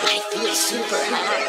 I feel super high.